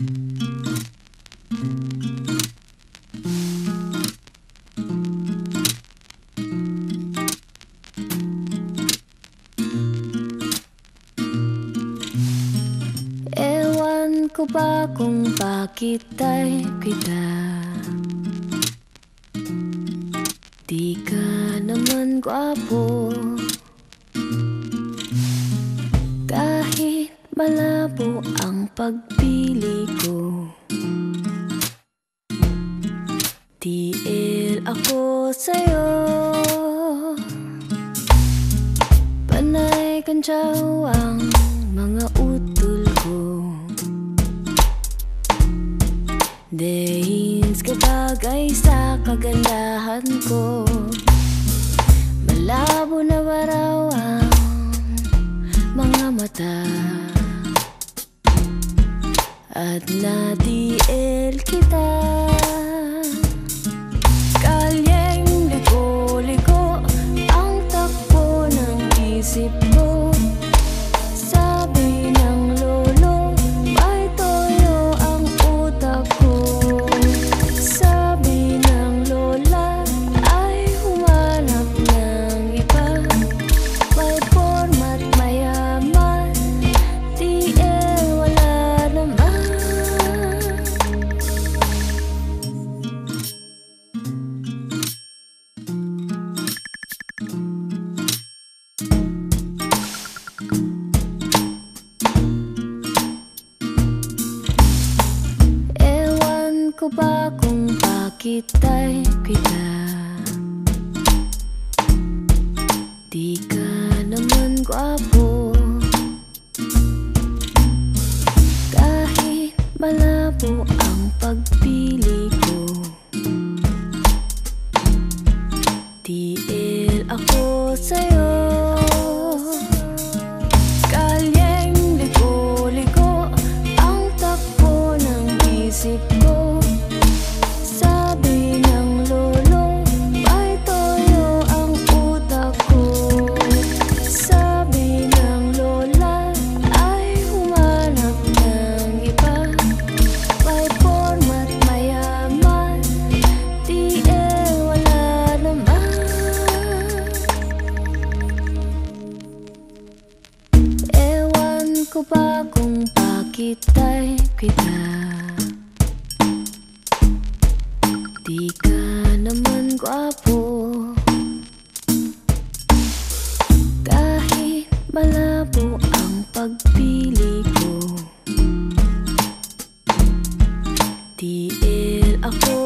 Ewan ko ba kung bakit ay kita? Di ka naman gwapo malabo ang pagpili ko. TL ako sa'yo. Panay kantsaw ang mga utol ko. Dehins kabagay sa kagandahan ko Malabo na baraw ang mga mata هتنادي الكتاب. Ko ba kung bakit ay kita Di ka naman gwapo. Kahit malabo ang pagpili ko TL ako sa'yo ko ba kung bakit ay kita? Di ka naman gwapo. Kahit malabo ang pagpili ko TL ako